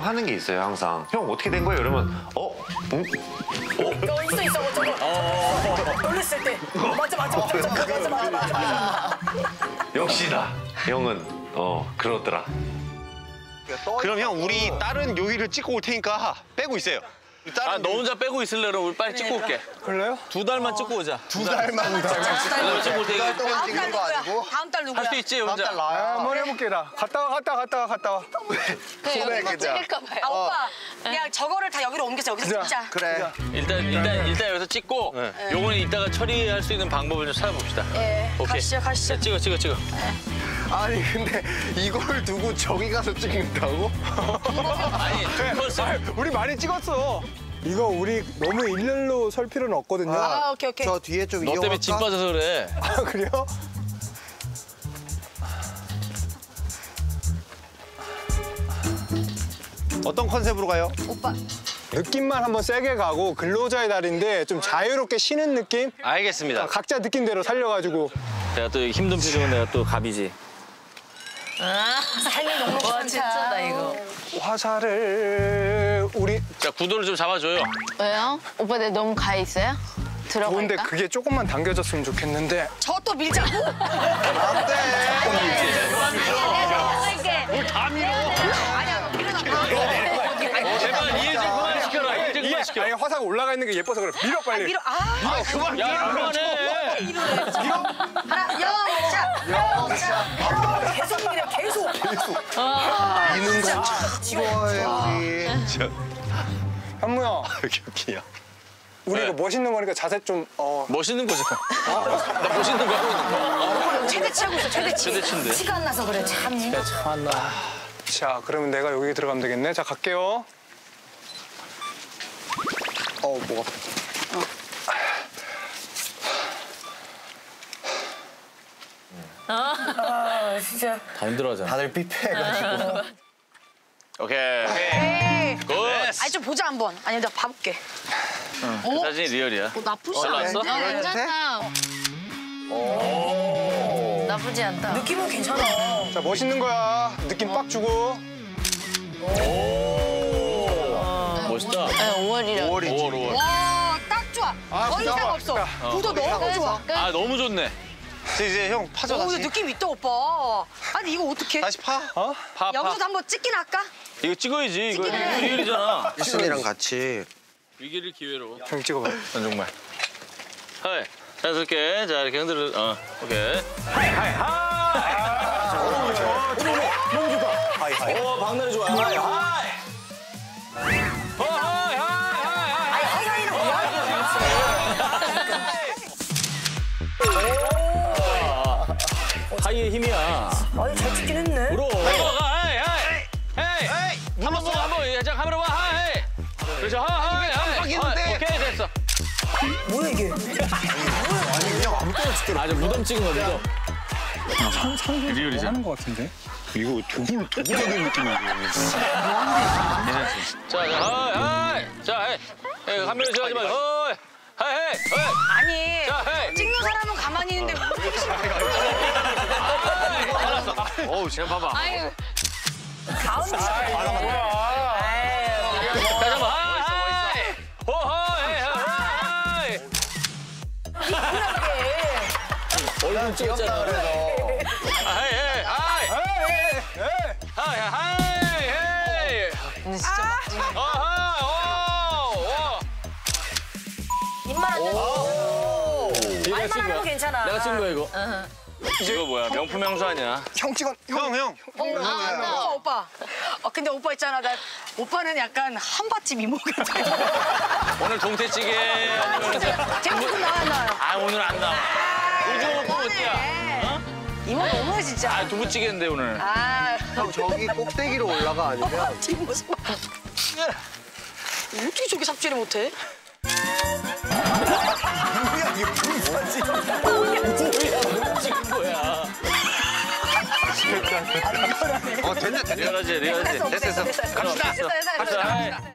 하는 게 있어요 항상 형 어떻게 된 거예요 이러면 어? 응? 어, 있어, 있어, 저거. 놀랬을 때. 맞아, 맞아, 맞아, 맞아, 맞아, 맞아, 맞아. 역시나 형은 어 그러더라 그럼 형 우리 다른 요일을 찍고 올 테니까 빼고 있어요. 아, 너 혼자 빼고 있을래? 그럼 우리 빨리 찍고 올게. 그래요? 두 달만 찍고 오자. 두 달만 두 달만 찍고 올 테니까 다음 달 누구야? 다음 달 누구야? 할 수 있지, 혼자. 아, 한번 해볼게 나. 갔다 와 갔다 와 갔다 와 갔다 와. 소맥이자. 아, 오빠. 그냥 저거를 다 여기로 옮겨서 여기서 자, 찍자. 그래. 일단, 일단, 일단 여기서 찍고, 요거는 이따가 처리할 수 있는 방법을 좀 찾아봅시다. 예, 오케이. 가시죠, 가시죠. 자, 찍어, 찍어, 찍어. 아니 근데 이걸 두고 저기 가서 찍는다고? 아니, 컨셉. 우리 많이 찍었어. 이거 우리 너무 일렬로 설 필요는 없거든요. 아, 오케이, 오케이. 저 뒤에 좀너 때문에 이용할까? 진 빠져서 그래. 아, 그래요? 어떤 컨셉으로 가요? 오빠. 느낌만 한번 세게 가고 근로자의 달인데 좀 자유롭게 쉬는 느낌? 알겠습니다. 각자 느낌대로 살려가지고 내가 또 힘든 표정은 내가 또 갑이지. 살기 너무 괜찮다, 이거. 화살을 우리 자, 구도를 좀 잡아줘요. 왜요? 오빠 내 너무 가 있어요? 들어갈까? 좋은데 그게 조금만 당겨졌으면 좋겠는데 저 또 밀자고? 안돼. 뭘다 밀어? 아니야, 밀어놔. 제발 이해 좀 그만 시켜라. 이해 좀 이게 그만 시켜. 아니 화사가 올라가 있는 게 예뻐서 그래 밀어 빨리 밀어. 아, 그만. 야, 그만해. 하나, 영차. 계속 밀어, 계속. 미는 거 좋아해 우리. 현무야 여기야. 우리 네. 이거 멋있는 거니까 자세 좀 어. 멋있는 거죠. 나 멋있는 거 하고 있는 거. 최대치 하고 있어, 최대치. 최대치인데. 티가 안 나서 그래, 참. 자 그러면 내가 여기 들어가면 되겠네 자 갈게요 어 뭐가? 아, 진짜. 다 힘들어하잖아. 다들 피폐해가지고. 오케이. good. 아니, 좀 보자, 한번. 아니, 나 봐볼게. 그 사진이 리얼이야. 나쁘지 잘 나왔어? 않아. 네. 괜찮다. 나쁘지 않다. 느낌은 괜찮아. 자 멋있는 거야 느낌 빡 주고 멋있다. 네, 5월이라. 5월이지. 5월, 5월. 와, 딱 좋아. 아, 더 이상 잠깐만. 없어. 야, 구도 너무 좋아. 아, 너무 좋네. 이제, 형 파져 오, 다시. 느낌 있다, 오빠. 아니, 이거 어떡해? 다시 파. 어? 파, 파. 여기서도 한번 찍긴 할까? 이거 찍어야지. 이거 리얼이잖아. 일순이랑 같이. 위기를 기회로. 형 찍어봐 난 정말. Hi. 자연스럽게. 자, 이렇게 흔들어. 어, 오케이. 오, 박나래 좋아. Hi, hi. Hi의 힘이야. 아니, 잘 찍긴 했네. 불어. Hi, hi. Hey. 한번 봐, 한번. 자, 카메라 봐. Hi. 그렇죠. Hi, hi, hi. 깜빡이는데. 오케이, 됐어. 뭐야, 이게? 아니 그냥 아무 때나 찍더라. 아주 무덤 찍은 거 무덤. 리얼이죠? 하는 거 같은데 이거 도굴 도굴적인 느낌이야. 자, 자, hi, hi. 자, hey. Hey, 카메라 의식하지 마. Hi. Hi, hey. Hey. 아니, 자, hey. 찍는 사람은 어. 어우, 지금 봐봐. 아유, 가운데. 자, 잠깐만. Hi, hi. 호, hi, hi, hi. 얼굴 찍었잖아. Hi, hey, hi. Hi, hi, hey. 근데 진짜. 아하, 오, 오. 입만 안 거야. 괜찮아. 내가 찍은 거야, 이거. 이거 뭐야? 명품 향수 아니야? 형 찍어. 형 형. 오빠, 오빠. 어, 근데 오빠 있잖아. 나, 오빠는 약간 한밭집 이모 같아. 오늘 동태찌개 아니면 제가 조금 나와, 나와요. 아 오늘 안 나와. 오징어 볶음 어때야? 네. 이모 너무해, 진짜. 아 두부찌개인데 오늘. 아, 형 저기 꼭대기로 올라가 아니면. 뒷모습 봐. 어떻게 저렇게 삽질을 못해? 어 됐네 됐네. 리얼하지 리얼하지. 됐어, 됐어. 갑시다. 됐어. 갑시다.